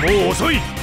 もう遅い。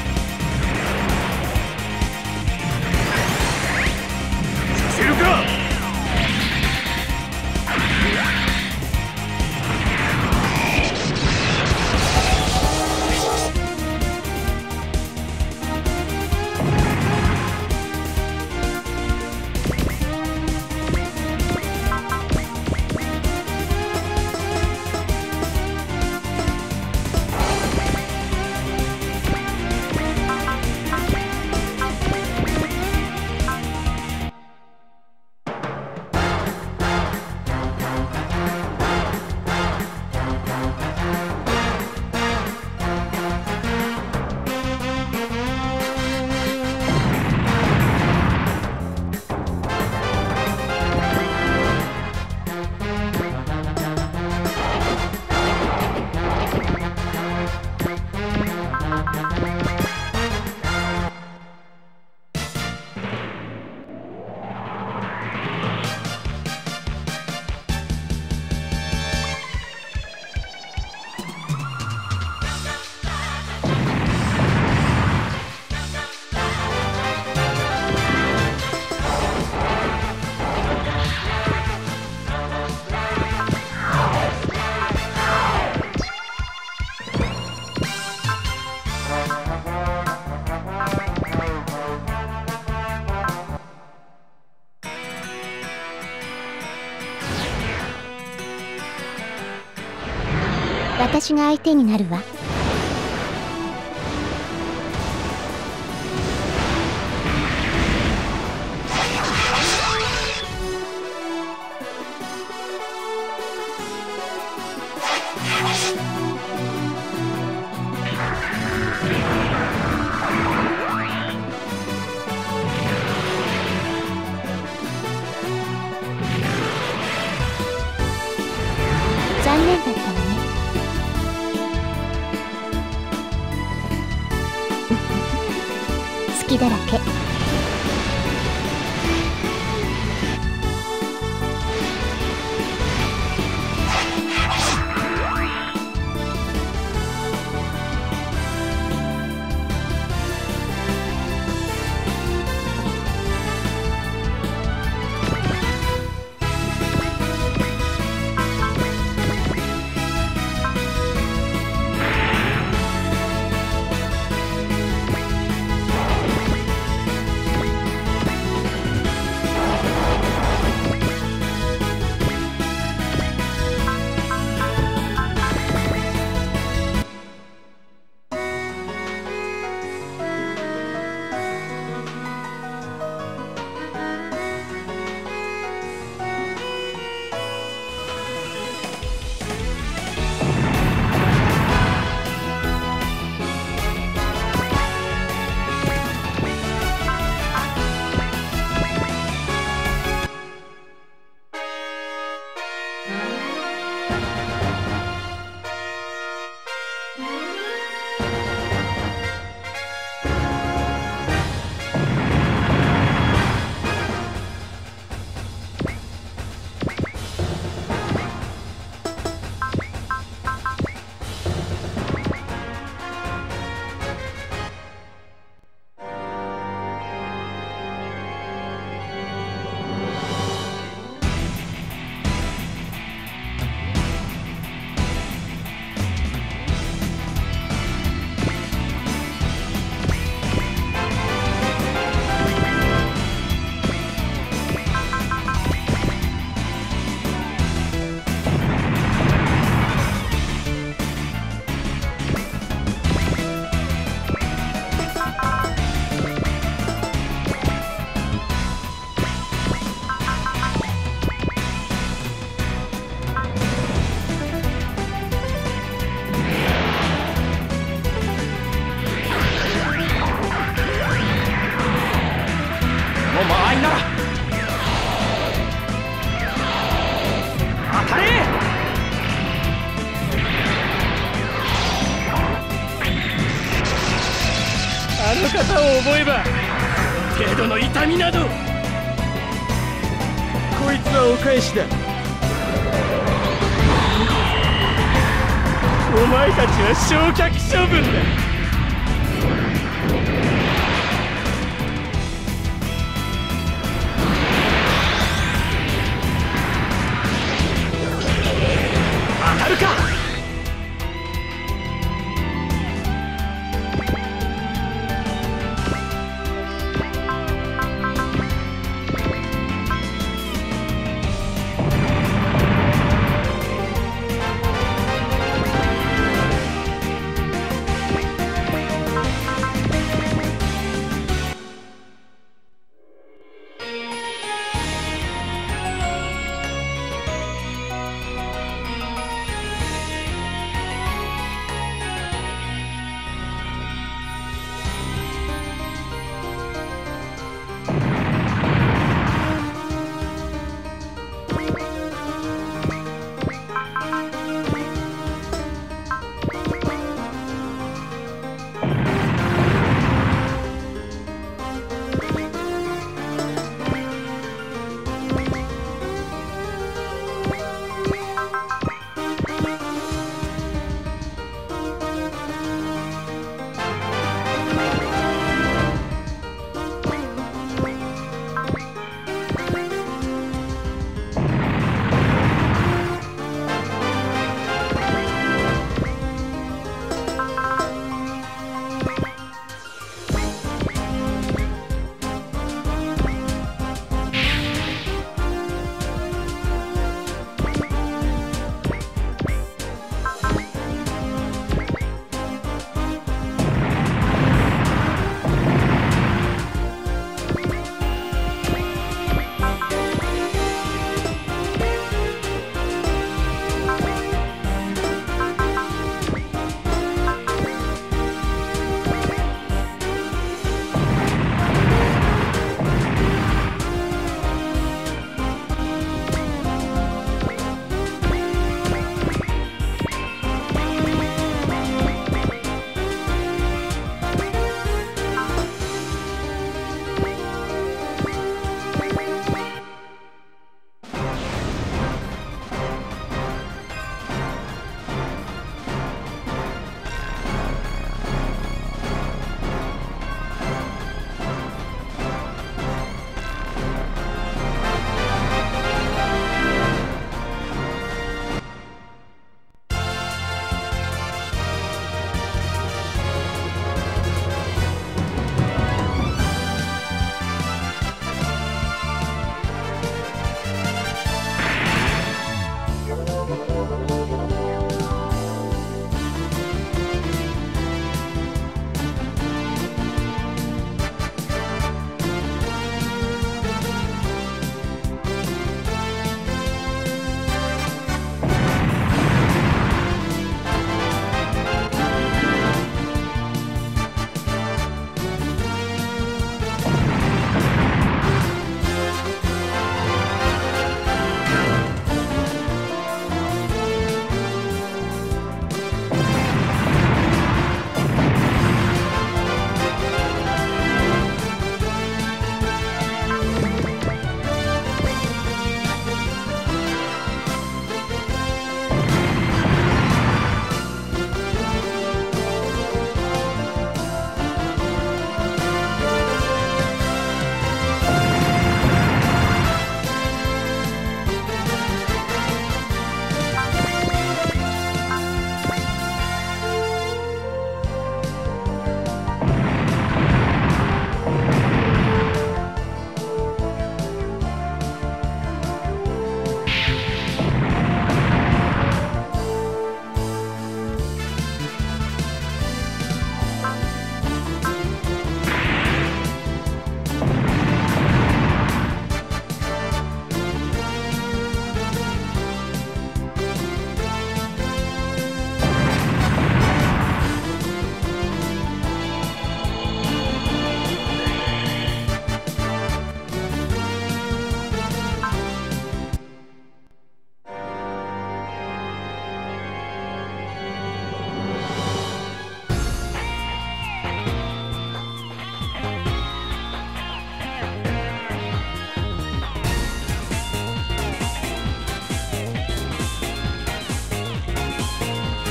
私が相手になるわ。程度の痛みなど。こいつはお返しだ。お前たちは焼却処分だ。当たるか。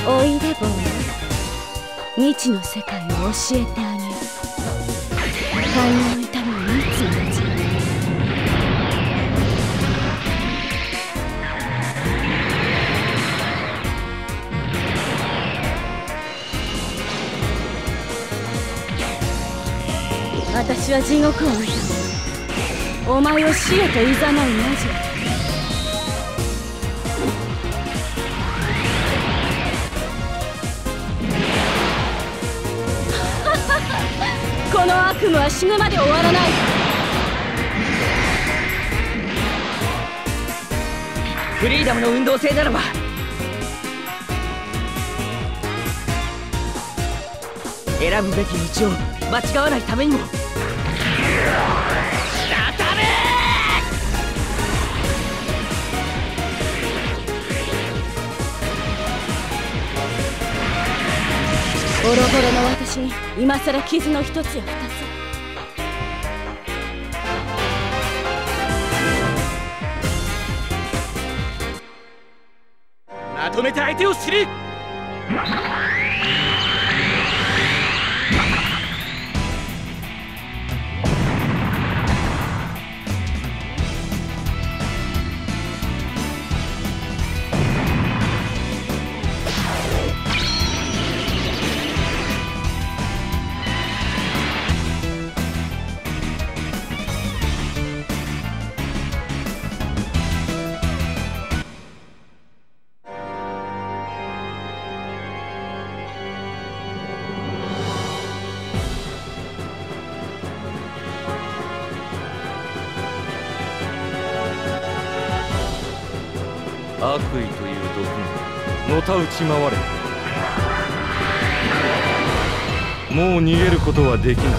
おいで坊未知の世界を教えてあげる寛容の痛みをいつも味わう私は。地獄を見たお前を死へと誘う魔女悪夢は死ぬまで終わらない。フリーダムの運動性ならば。選ぶべき道を間違わないためにも。ボロボロの私に今さら傷の一つや二つ。止めて相手を知り悪意という毒がのたうち回れ。もう逃げることはできない。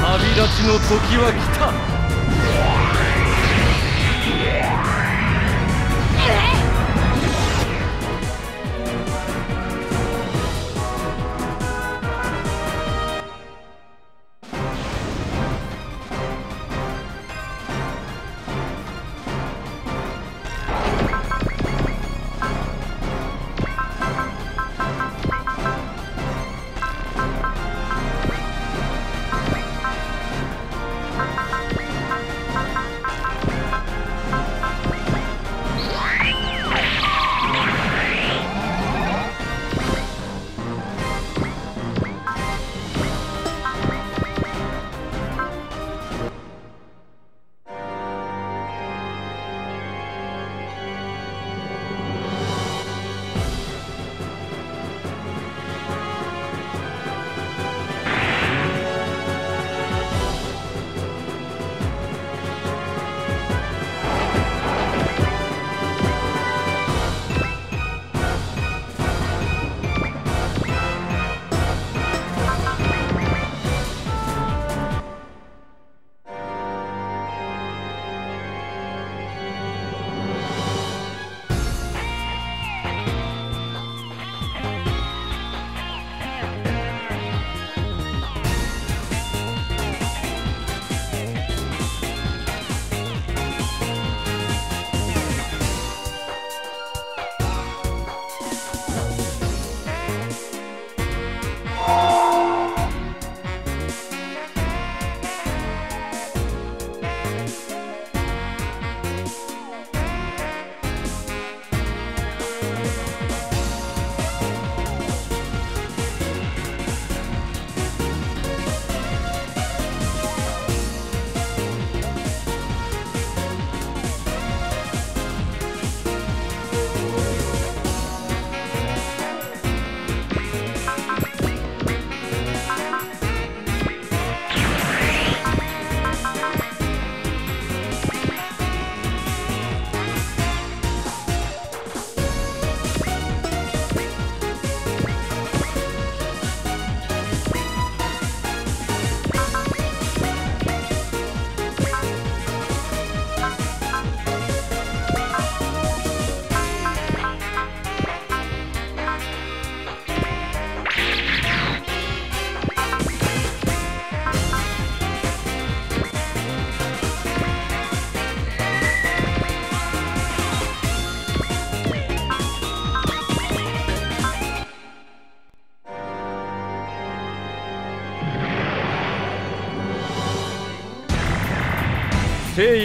旅立ちの時は来た。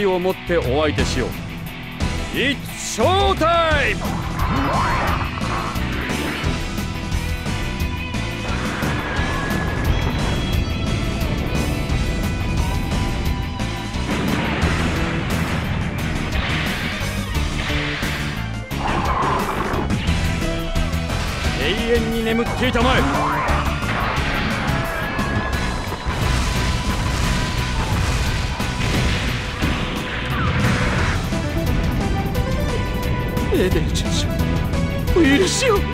意を持ってお相手しよう It's Showtime! 永遠に眠っていたまえエデン少女お許しを